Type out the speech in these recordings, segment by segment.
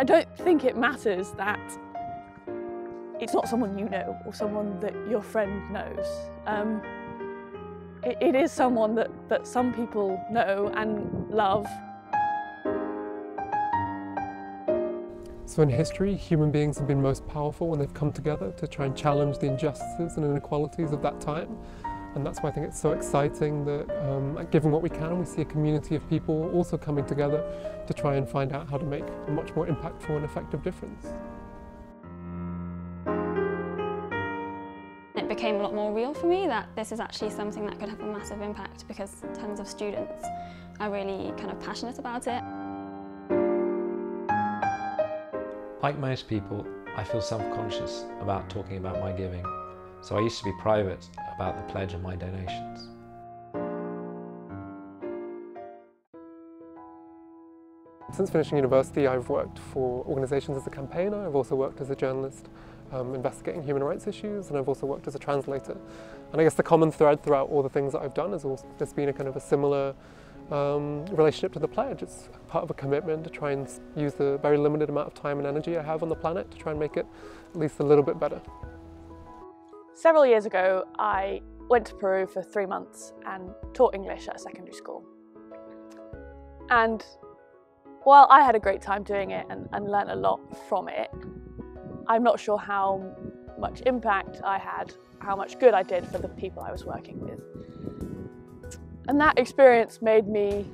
I don't think it matters that it's not someone you know or someone that your friend knows. Um, it, it is someone that, that some people know and love. So in history, human beings have been most powerful when they've come together to try and challenge the injustices and inequalities of that time. And that's why I think it's so exciting that, um, Giving What We Can, we see a community of people also coming together to try and find out how to make a much more impactful and effective difference. It became a lot more real for me that this is actually something that could have a massive impact because tons of students are really kind of passionate about it. Like most people, I feel self-conscious about talking about my giving, so I used to be private about the pledge of my donations. Since finishing university, I've worked for organisations as a campaigner. I've also worked as a journalist um, investigating human rights issues, and I've also worked as a translator. And I guess the common thread throughout all the things that I've done has also just been a kind of a similar um, relationship to the pledge. It's part of a commitment to try and use the very limited amount of time and energy I have on the planet to try and make it at least a little bit better. Several years ago, I went to Peru for three months and taught English at a secondary school. And while I had a great time doing it and, and learned a lot from it, I'm not sure how much impact I had, how much good I did for the people I was working with. And that experience made me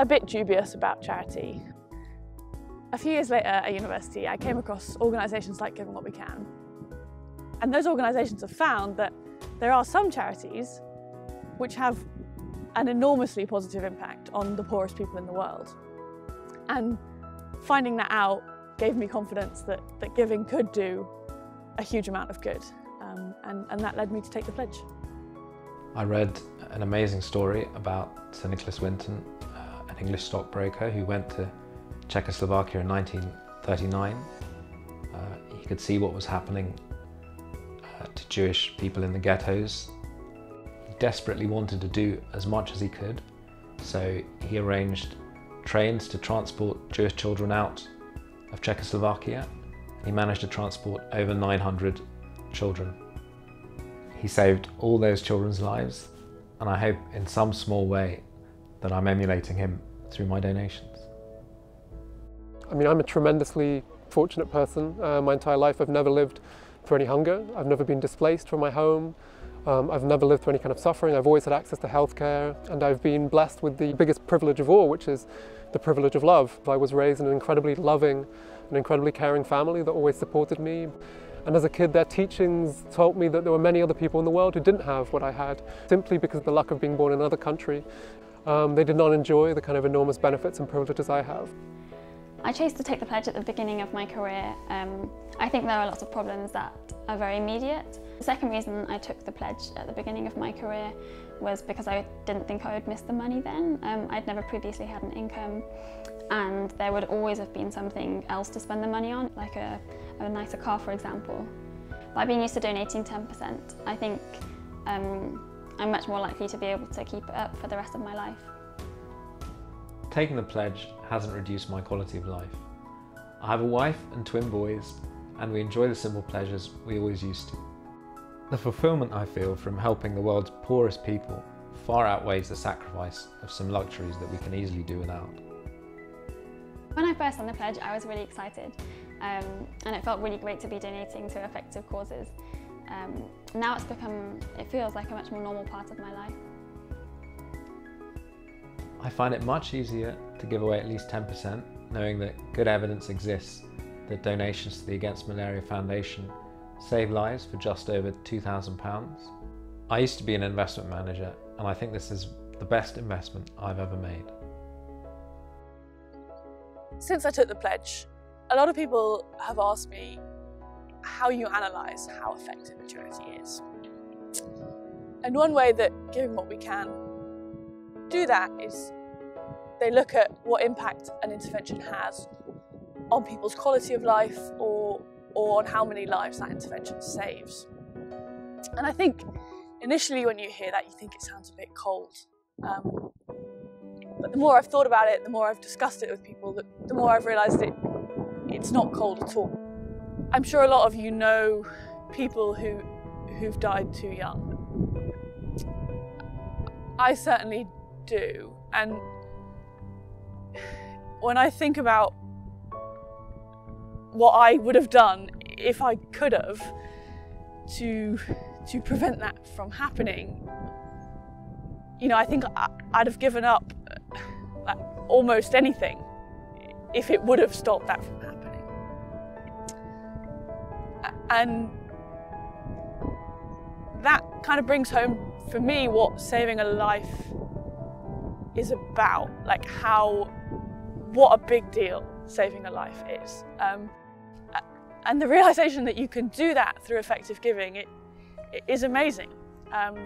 a bit dubious about charity. A few years later at university, I came across organisations like Giving What We Can. And those organisations have found that there are some charities which have an enormously positive impact on the poorest people in the world. And finding that out gave me confidence that, that giving could do a huge amount of good. Um, and, and that led me to take the pledge. I read an amazing story about Sir Nicholas Winton, uh, an English stockbroker who went to Czechoslovakia in 1939. Uh, he could see what was happening Jewish people in the ghettos. He desperately wanted to do as much as he could, so he arranged trains to transport Jewish children out of Czechoslovakia. He managed to transport over 900 children. He saved all those children's lives, and I hope in some small way that I'm emulating him through my donations. I mean, I'm a tremendously fortunate person. Uh, my entire life I've never lived through any hunger. I've never been displaced from my home. Um, I've never lived through any kind of suffering. I've always had access to healthcare and I've been blessed with the biggest privilege of all, which is the privilege of love. I was raised in an incredibly loving and incredibly caring family that always supported me. And as a kid, their teachings taught me that there were many other people in the world who didn't have what I had, simply because of the luck of being born in another country. Um, they did not enjoy the kind of enormous benefits and privileges I have. I chose to take the pledge at the beginning of my career. Um, I think there are lots of problems that are very immediate. The second reason I took the pledge at the beginning of my career was because I didn't think I would miss the money then. Um, I'd never previously had an income and there would always have been something else to spend the money on, like a, a nicer car for example. By being used to donating 10%, I think um, I'm much more likely to be able to keep it up for the rest of my life. Taking the pledge hasn't reduced my quality of life. I have a wife and twin boys, and we enjoy the simple pleasures we always used to. The fulfillment I feel from helping the world's poorest people far outweighs the sacrifice of some luxuries that we can easily do without. When I first signed the pledge, I was really excited, um, and it felt really great to be donating to effective causes. Um, now it's become, it feels like a much more normal part of my life. I find it much easier to give away at least 10%, knowing that good evidence exists that donations to the Against Malaria Foundation save lives for just over £2,000. I used to be an investment manager, and I think this is the best investment I've ever made. Since I took the pledge, a lot of people have asked me how you analyse how effective a charity is. And one way that Giving What We Can do that is they look at what impact an intervention has on people's quality of life or, or on how many lives that intervention saves. And I think initially when you hear that, you think it sounds a bit cold. Um, but the more I've thought about it, the more I've discussed it with people, the, the more I've realised it, it's not cold at all. I'm sure a lot of you know people who who've died too young. I certainly do, and when I think about what I would have done if I could have to to prevent that from happening, you know, I think I'd have given up like, almost anything if it would have stopped that from happening. And that kind of brings home for me what saving a life is about, like how, what a big deal saving a life is. Um, and the realization that you can do that through effective giving, it, it is amazing. Um,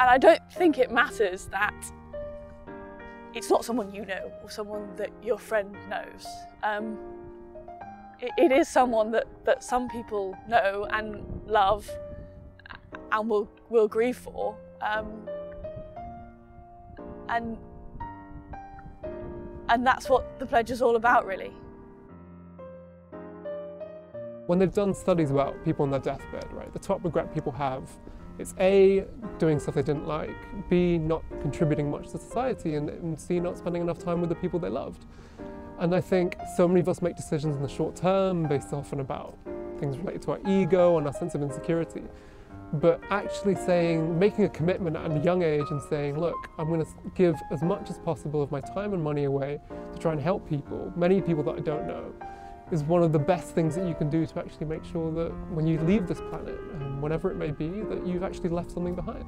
and I don't think it matters that it's not someone you know or someone that your friend knows. Um, it, it is someone that, that some people know and love and will, will grieve for. Um, and, and that's what the pledge is all about, really. When they've done studies about people on their deathbed, right, the top regret people have it's A, doing stuff they didn't like, B, not contributing much to society, and, and C, not spending enough time with the people they loved. And I think so many of us make decisions in the short term based often about things related to our ego and our sense of insecurity. But actually saying, making a commitment at a young age and saying, look, I'm going to give as much as possible of my time and money away to try and help people, many people that I don't know, is one of the best things that you can do to actually make sure that when you leave this planet, um, whenever it may be, that you've actually left something behind.